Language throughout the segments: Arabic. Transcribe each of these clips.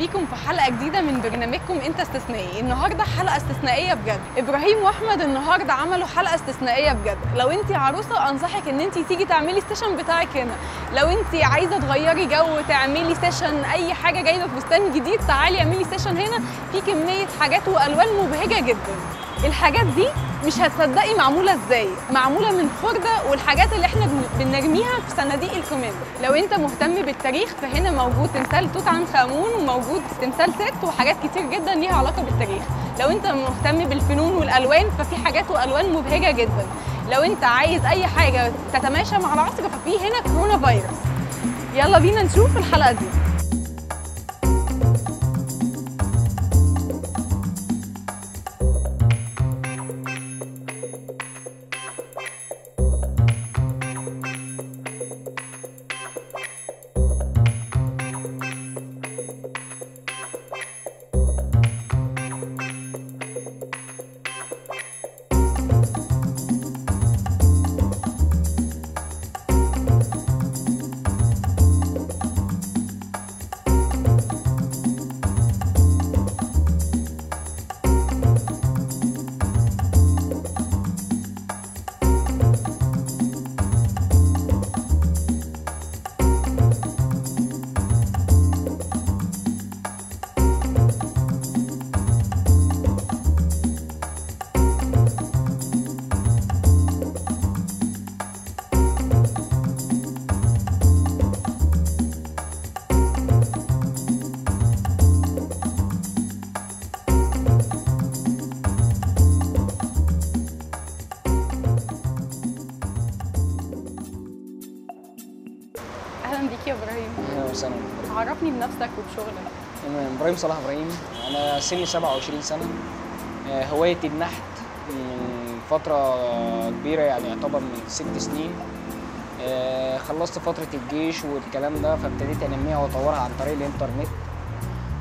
بيكم في حلقة جديدة من برنامجكم أنت استثنائي. النهارده حلقة استثنائية بجد. إبراهيم وأحمد النهارده عملوا حلقة استثنائية بجد. لو انت عروسة أنصحك إن انت تيجي تعملي السيشن بتاعك هنا. لو انت عايزة تغيري جو تعملي سيشن أي حاجة جايبة فستان جديد تعالي اعملي سيشن هنا. في كمية حاجات وألوان مبهجة جدا. الحاجات دي مش هتصدقي معمولة إزاي. معمولة من خرده والحاجات اللي إحنا بن- بنرميها في صناديق الكومنت لو انت مهتم بالتاريخ فهنا موجود تمثال توت عنخ امون وموجود تمثال ست وحاجات كتير جدا ليها علاقة بالتاريخ. لو انت مهتم بالفنون والألوان ففي حاجات وألوان مبهجة جدا. لو انت عايز أي حاجة تتماشى مع العصر ففي هنا كورونا فيروس. يلا بينا نشوف الحلقة دي. بنفسك وبشغلك. تمام. إبراهيم صلاح إبراهيم. أنا سني 27 سنة. آه، هوايتي النحت من فترة كبيرة يعني يعتبر من ست سنين. آه، خلصت فترة الجيش والكلام ده فابتديت أنميها وأطورها عن طريق الإنترنت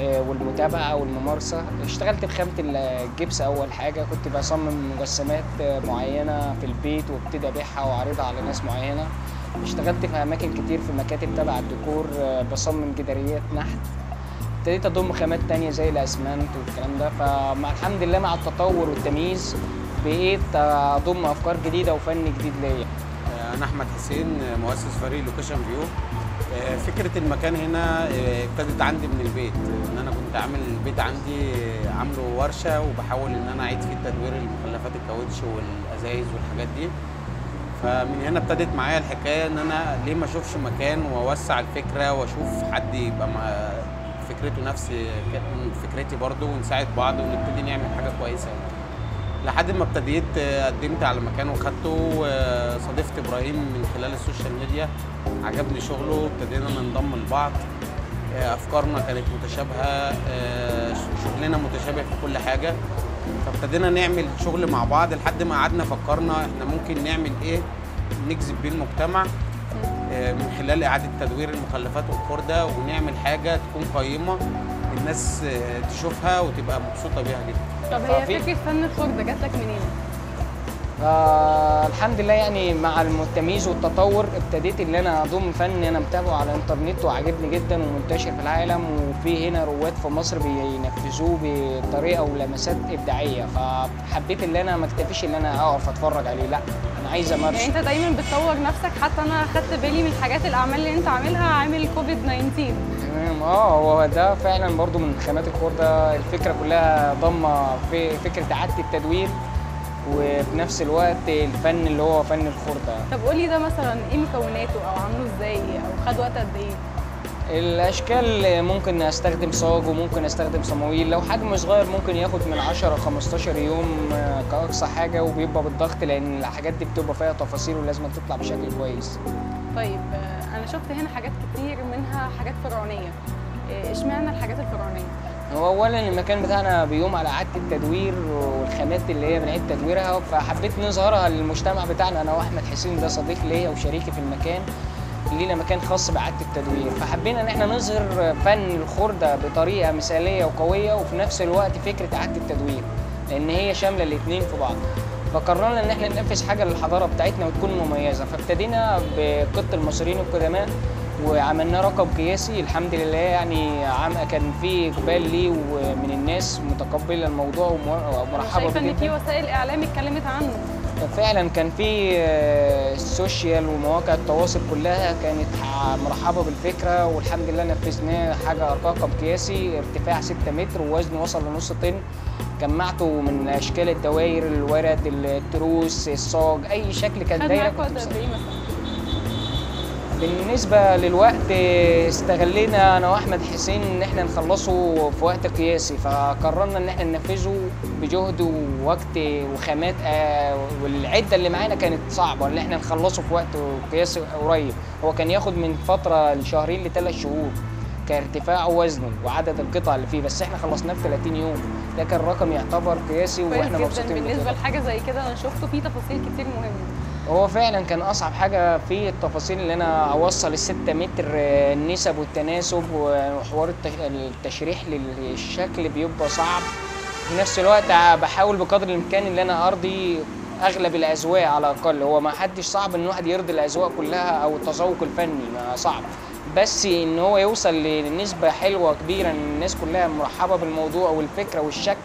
آه، والمتابعة والممارسة. اشتغلت بخامه الجبس أول حاجة. كنت بصمم مجسمات معينة في البيت وابتدي أبيعها وأعرضها على ناس معينة. اشتغلت في أماكن كتير في مكاتب تبع الديكور آه، بصمم جداريات نحت. ابتديت أضم خامات تانية زي الأسمنت والكلام ده. فمع الحمد لله مع التطور والتمييز بقيت أضم أفكار جديدة وفن جديد ليا. أنا أحمد حسين مؤسس فريق Location View. آه، فكرة المكان هنا آه، ابتدت عندي من البيت. إن أنا كنت عامل البيت عندي آه، عامله ورشة وبحاول إن أنا أعيد فيه تدوير المخلفات الكاوتش والأزايز والحاجات دي. فمن هنا ابتدت معايا الحكاية إن أنا ليه ما أشوفش مكان وأوسع الفكرة وأشوف حد يبقى مع فكرته نفس فكرتي برضو ونساعد بعض ونبتدي نعمل حاجة كويسة لحد ما ابتديت قدمت على مكان وخدته آه، صادفت إبراهيم من خلال السوشيال ميديا عجبني شغله ابتدينا ننضم لبعض. آه، أفكارنا كانت متشابهة آه، شغلنا متشابه في كل حاجة. فابتدينا نعمل شغل مع بعض لحد ما قعدنا فكرنا إحنا ممكن نعمل إيه نجذب بيه المجتمع آه، من خلال إعادة تدوير المخلفات والخرده ونعمل حاجة تكون قيمة الناس آه، تشوفها وتبقى مبسوطة بيها جدا. طب هي فكرة فن الخرده جات لك منين؟ فالحمد لله يعني مع التمييز والتطور ابتديت إن أنا أضم فن أنا متابعه على الإنترنت وعاجبني جدا ومنتشر في العالم وفي هنا رواد في مصر بينفذوه بطريقة ولمسات إبداعية. فحبيت إن أنا ما أكتفيش إن أنا أقف أتفرج عليه لأ أنا عايز يعني امارسه أنت دايما بتطور نفسك حتى أنا خدت بالي من حاجات الأعمال اللي أنت عاملها عامل كوفيد 19 تمام. آه هو ده فعلا برضو من خامات الخردة الفكرة كلها ضمة في فكرة إعادة التدوير. وفي نفس الوقت الفن اللي هو فن الخردة طب قولي ده مثلا إيه مكوناته أو عامله إزاي أو خد وقت قد إيه؟ الأشكال ممكن أستخدم صاج وممكن أستخدم صمويل. لو حجم صغير ممكن ياخد من 10 ل 15 يوم آه، كأقصى حاجة وبيبقى بالضغط لأن الحاجات دي بتبقى فيها تفاصيل ولازم تطلع بشكل كويس. طيب آه، أنا شفت هنا حاجات كتير منها حاجات فرعونية. إيه، إشمعنى الحاجات الفرعونية؟ هو اولا المكان بتاعنا بيقوم على اعاده التدوير والخامات اللي هي بنعيد تدويرها فحبيت نظهرها للمجتمع بتاعنا أنا وأحمد حسين ده صديق ليا وشريكي في المكان لينا مكان خاص باعاده التدوير. فحبينا إن إحنا نظهر فن الخرده بطريقة مثالية وقوية وفي نفس الوقت فكرة اعاده التدوير لأن هي شاملة الاثنين في بعض. فقررنا إن إحنا ننفذ حاجة للحضارة بتاعتنا وتكون مميزة فابتدينا بقط المصريين القدماء وعملنا رقم قياسي. الحمد لله يعني عم كان في إقبال ليه ومن الناس متقبله الموضوع ومر- ومرحبه شايفة بيه ان في وسائل إعلام اتكلمت عنه. فعلا كان في آه، السوشيال ومواقع التواصل كلها كانت مرحبه بالفكرة والحمد لله نفذناه حاجة رقم قياسي ارتفاع 6 متر ووزنه وصل لنص طن. جمعته من أشكال الدوائر الورد التروس الصاج أي شكل كان دايره كنت إيه مثلا. بالنسبة للوقت استغلينا أنا وأحمد حسين إن إحنا نخلصه في وقت قياسي فقررنا إن إحنا ننفذه بجهد ووقت وخامات آه، والعدة اللي معانا كانت صعبة إن إحنا نخلصه في وقت قياسي قريب. هو كان ياخد من فترة لشهرين لثلاث شهور كارتفاع وزنه وعدد القطع اللي فيه بس إحنا خلصناه في 30 يوم. ده كان رقم يعتبر قياسي جدا. مبسوطين بالنسبة. لحاجة زي كده أنا شفته فيه تفاصيل كتير مهمة. هو فعلا كان أصعب حاجة في التفاصيل اللي أنا أوصل الستة متر النسب والتناسب وحوار التش- التشريح للشكل بيبقى صعب. في نفس الوقت بحاول بقدر الإمكان إن أنا أرضي أغلب الأذواق على الأقل. هو ما حدش صعب إن واحد يرضي الأذواق كلها أو التذوق الفني ما صعب. بس إن هو يوصل لنسبة حلوة كبيرة إن الناس كلها مرحبة بالموضوع والفكرة والشكل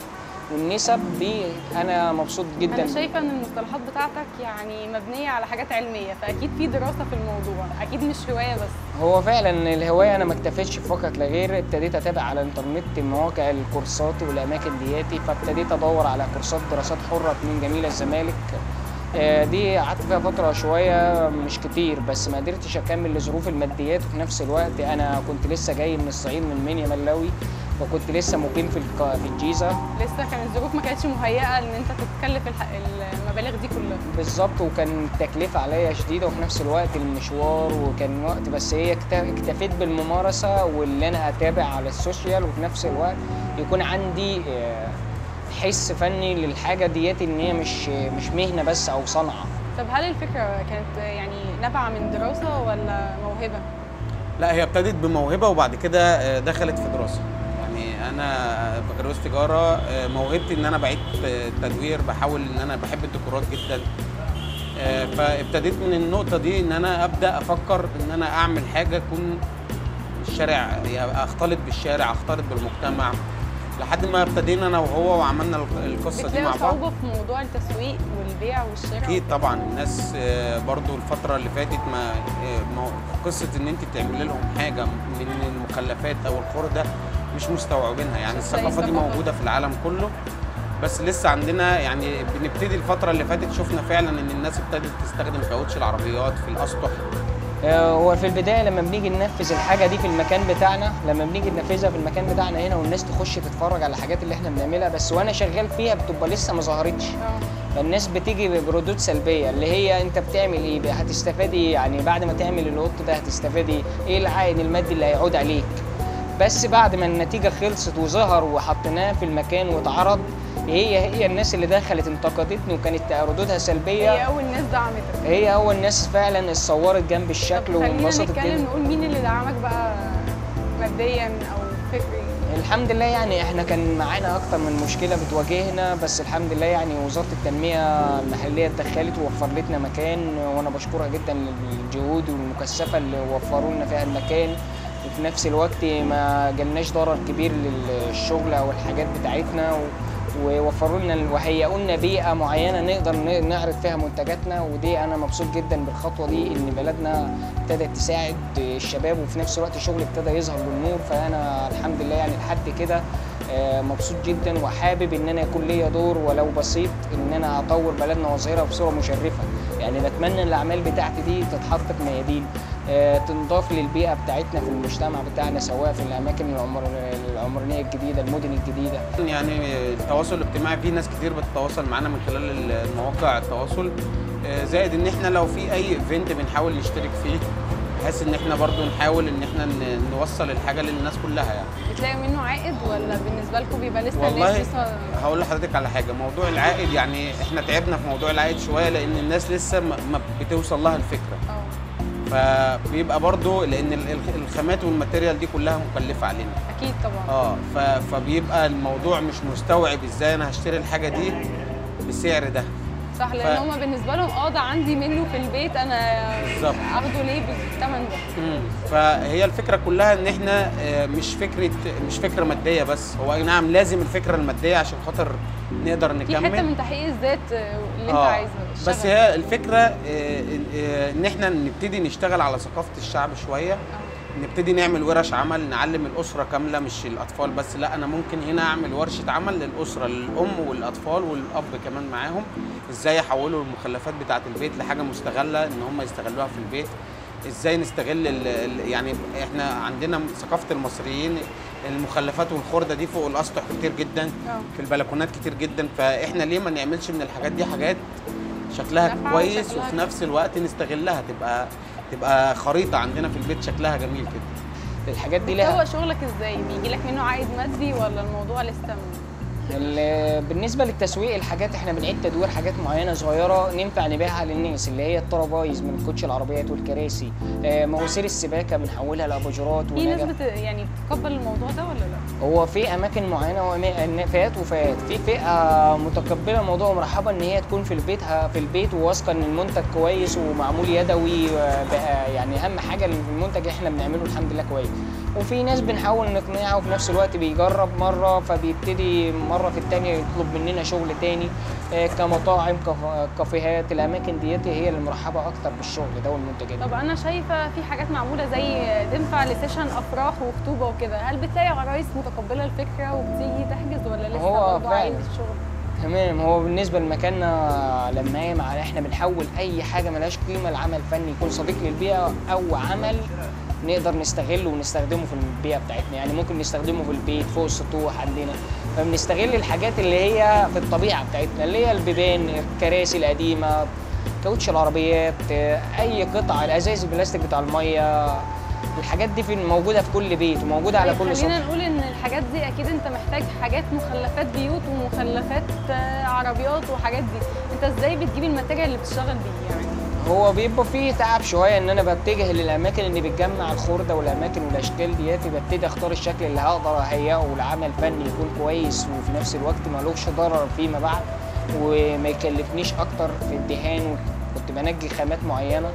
والنسب دي أنا مبسوط جدا. أنا شايفة إن المصطلحات بتاعتك يعني مبنية على حاجات علمية فأكيد في دراسة في الموضوع أكيد مش هواية بس. هو فعلا الهواية أنا ما اكتفيتش فقط لا غير ابتديت أتابع على الإنترنت مواقع الكورسات والأماكن دياتي فابتديت أدور على كورسات دراسات حرة من جميلة الزمالك. آه، دي قعدت فيها فترة شوية مش كتير بس ما قدرتش أكمل لظروف الماديات وفي نفس الوقت. أنا كنت لسه جاي من الصعيد من منيا ملاوي. وكنت لسه مقيم في في الجيزة. لسه كان الظروف ما كانتش مهيئة إن أنت تتكلف الح- المبالغ دي كلها. بالظبط وكان التكلفة عليا شديدة وفي نفس الوقت المشوار وكان وقت بس هي اكت- اكتفيت بالممارسة واللي أنا أتابع على ال social وفي نفس الوقت يكون عندي آه، حس فني للحاجة ديت إن هي مش مش مهنة بس أو صنعة. طب هل الفكرة كانت يعني نابعة من دراسة ولا موهبة؟ لا هي ابتدت بموهبة وبعد كده آه، دخلت في دراسة. أنا بكالوريوس تجارة آه، موهبتي إن أنا بعيد تدوير بحاول إن أنا بحب الديكورات جدا. آه، فابتديت من النقطة دي إن أنا أبدأ أفكر إن أنا أعمل حاجة تكون الشارع يعني أختلط بالشارع أختلط بالمجتمع. لحد ما ابتدينا أنا وهو وعملنا الق- القصة دي مع بعض. صعوبة في موضوع التسويق والبيع والشراء أكيد طبعا. الناس آه، برضو الفترة اللي فاتت ما ما- قصة إن أنت تعملي لهم حاجة من المخلفات أو الخرده مش مستوعبينها. يعني الثقافة دي. موجودة في العالم كله بس لسه عندنا يعني بنبتدي الفترة اللي فاتت شفنا فعلا إن الناس ابتدت تستخدم كاوتش العربيات في الأسطح. آه، هو في البداية لما بنيجي ننفذ الحاجة دي في المكان بتاعنا لما بنيجي ننفذها في المكان بتاعنا هنا والناس تخش تتفرج على الحاجات اللي إحنا بنعملها بس وأنا شغال فيها بتبقى لسه ما ظهرتش. آه. فالناس بتيجي بردود سلبية اللي هي أنت بتعمل إيه؟ هتستفاد إيه؟ يعني بعد ما تعمل القط ده هتستفاد إيه؟ إيه العائد المادي اللي هيعود عليك؟ بس بعد ما النتيجة خلصت وظهر وحطيناه في المكان واتعرض هي هي الناس اللي دخلت انتقدتني وكانت ردودها هي سلبيه أول ناس دعمتك هي أول ناس فعلا اتصورت جنب الشكل خلينا وانبسطت جدا. نقول مين اللي دعمك بقى ماديا أو فكري الحمد لله يعني إحنا كان معانا أكتر من مشكلة بتواجهنا بس الحمد لله يعني وزارة التنمية المحلية اتدخلت ووفر لنا مكان وأنا بشكرها جدا للجهود والمكثفة اللي وفروا لنا فيها المكان. وفي نفس الوقت ما جالناش ضرر كبير للشغل أو الحاجات بتاعتنا ووفروا لنا وهيئوا لنا بيئة معينة نقدر نعرض فيها منتجاتنا. ودي أنا مبسوط جدا بالخطوة دي إن بلدنا ابتدت تساعد الشباب وفي نفس الوقت الشغل ابتدى يظهر بالنور. فأنا الحمد لله يعني لحد كده آه، مبسوط جدا وحابب إن أنا يكون ليا دور ولو بسيط إن أنا أطور بلدنا وأظهرها بصورة مشرفة. يعني بتمنى الأعمال بتاعتي دي تتحط في ميادين آه، تنضاف للبيئة بتاعتنا في المجتمع بتاعنا سواء في الأماكن العمر العمرانية الجديدة المدن الجديدة. يعني التواصل الاجتماعي في ناس كتير بتتواصل معانا من خلال المواقع التواصل. آه، زائد إن إحنا لو في أي ايفنت بنحاول نشترك فيه. بحيث إن إحنا برضو نحاول إن إحنا نوصل الحاجة للناس كلها يعني. بتلاقي منه عائد ولا بالنسبة لكم بيبقى لسه والله لسه؟ هقول لحضرتك على حاجة موضوع العائد يعني إحنا تعبنا في موضوع العائد شوية لأن الناس لسه ما بتوصل لها الفكرة. آه. فبيبقى برضو لأن ال- ال- الخامات والماتيريال دي كلها مكلفة علينا. أكيد طبعا. آه فبيبقى الموضوع مش مستوعب إزاي أنا هشتري الحاجة دي بالسعر ده. صح لأن ف- هما بالنسبة لهم آه ده عندي منه في البيت أنا. آخده ليه بالثمن ده مم. فهي الفكرة كلها إن إحنا آه، مش فكرة مش فكرة مادية بس هو أي نعم لازم الفكرة المادية عشان خاطر نقدر في حتة نكمل من تحقيق الذات آه، اللي أنت آه، عايزها بس الشغف. هي الفكرة آه، آه، إن إحنا نبتدي نشتغل على ثقافة الشعب شوية نبتدي نعمل ورش عمل نعلم الأسرة كاملة مش الأطفال بس لا أنا ممكن هنا أعمل ورشة عمل للأسرة للأم والأطفال والأب كمان معاهم. إزاي يحولوا المخلفات بتاعة البيت لحاجة مستغلة إن هم يستغلوها في البيت؟ إزاي نستغل ال ال يعني إحنا عندنا ثقافة المصريين المخلفات والخردة دي فوق الأسطح كتير جدا آه. في البلكونات كتير جدا. فإحنا ليه ما نعملش من الحاجات دي حاجات شكلها كويس وفي نفس الوقت نستغلها تبقى تبقى خريطة عندنا في البيت شكلها جميل كده. الحاجات دي لها بتسوق شغلك إزاي؟ بيجي لك منه عائد مادي ولا الموضوع لسه بالنسبة للتسويق الحاجات إحنا بنعيد تدوير حاجات معينة صغيرة ننفع نبيعها للناس اللي هي الترابايز من كوتش العربيات والكراسي آه، مواسير السباكة بنحولها لأباجورات في ناس بت... يعني بتتقبل الموضوع ده ولا لا؟ هو في أماكن معينة فئات وفئات في فئة متقبلة الموضوع ومرحبة إن هي تكون في البيت في البيت وواثقة إن المنتج كويس ومعمول يدوي بقى يعني أهم حاجة المنتج إحنا بنعمله الحمد لله كويس وفي ناس بنحاول نقنعها وفي نفس الوقت بيجرب مرة فبيبتدي مرة في التانية يطلب مننا شغل تاني آه، كمطاعم كافيهات. الأماكن ديت هي اللي مرحبة أكتر بالشغل ده والمنتجات طب أنا شايفة في حاجات معمولة زي تنفع لسيشن أفراح وخطوبة وكده. هل بتلاقي عرايس متقبلة الفكرة وبتيجي تحجز ولا لسه هو عايز. الشغل؟ تمام. هو بالنسبة لمكاننا لما هي مع إحنا بنحول أي حاجة ملهاش قيمة لعمل فني. يكون صديق للبيئة أو عمل نقدر نستغله ونستخدمه في البيئة بتاعتنا. يعني ممكن نستخدمه في البيت فوق السطوح عندنا. فبنستغل الحاجات اللي هي في الطبيعة بتاعتنا اللي هي البيبان الكراسي القديمة كاوتش العربيات أي قطع الازاز البلاستيك بتاع المية الحاجات دي في موجودة في كل بيت وموجودة على طيب كل خلينا سطح نقول إن الحاجات دي أكيد أنت محتاج حاجات مخلفات بيوت ومخلفات آه، عربيات وحاجات دي. أنت إزاي بتجيب الماتيريال اللي بتشتغل بيه يعني؟ هو بيبقى فيه تعب شوية إن أنا بتجه للأماكن اللي بتجمع الخردة والأماكن والاشكال ديت ببتدي أختار الشكل اللي هقدر أهيئه لعمل فني يكون كويس وفي نفس الوقت ملوش ضرر فيما بعد وما يكلفنيش أكتر في الدهان كنت بنجي خامات معينة.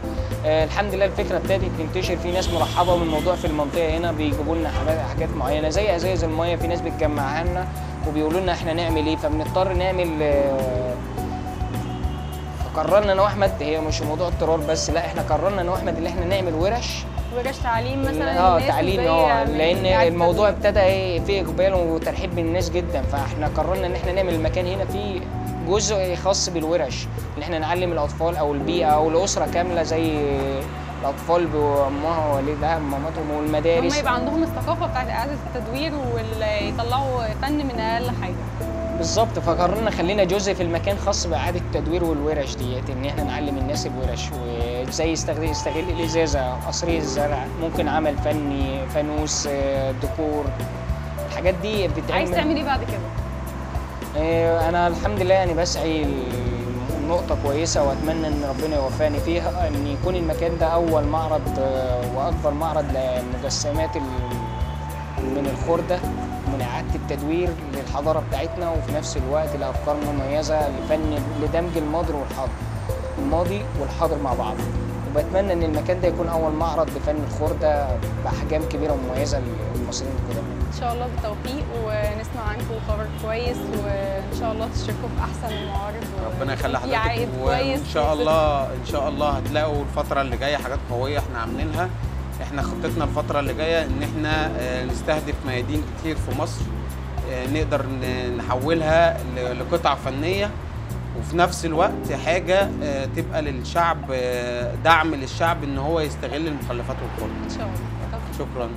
آه الحمد لله الفكرة ابتدت تنتشر في ناس مرحبة بالموضوع في المنطقة هنا بيجيبوا لنا حاجات- معينة زي أزايز المية في ناس بتجمعها لنا وبيقولوا لنا إحنا نعمل إيه فبنضطر نعمل آه فقررنا أنا واحمد هي مش موضوع اضطرار بس لا إحنا قررنا أنا واحمد ان إحنا نعمل ورش. ورش تعليم مثلا آه تعليم إزاي آه يعني لأن الموضوع. ابتدى إيه فيه اقبال وترحيب من الناس جدا. فاحنا قررنا ان إحنا نعمل المكان هنا فيه جزء خاص بالورش ان إحنا نعلم الأطفال أو البيئة أو الأسرة كاملة زي الأطفال بأمها ووالدها مامتهم هم والمدارس يبقى عندهم الثقافة بتاعت إعادة التدوير ويطلعوا فن من أقل حاجة. بالظبط فقررنا خلينا جزء في المكان خاص بإعادة التدوير والورش ديت إن إحنا نعلم الناس الورش وإزاي يستغل يستغل الإزازة قصري الزرع ممكن عمل فني فانوس آه، ديكور الحاجات دي بتتعمل عايز تعمل إيه بعد كده؟ آه، أنا الحمد لله يعني بسعي نقطة كويسة وأتمنى إن ربنا يوفقني فيها إن يكون المكان ده أول معرض آه، وأكبر معرض لمجسمات ال- من الخردة من إعادة التدوير للحضارة بتاعتنا وفي نفس الوقت لأفكار مميزة لفن لدمج الماضي والحاضر الماضي والحاضر مع بعض. وبتمنى إن المكان ده يكون أول معرض لفن الخردة بأحجام كبيرة ومميزة للمصريين القدماء إن شاء الله بالتوفيق ونسمع عنكم خبر كويس وإن شاء الله تشتركوا في أحسن المعارض. ربنا يخلي حضرتك. كويس وإن شاء الله إن شاء الله هتلاقوا الفترة اللي جاية حاجات قوية إحنا عاملينها. إحنا خطتنا الفترة اللي جاية إن إحنا آه، نستهدف ميادين كتير في مصر. نقدر ن- نحولها لقطع فنية. وفي نفس الوقت حاجة آه، تبقى للشعب آه، دعم للشعب إن هو يستغل المخلفات والخرد إن شاء الله. شكرا.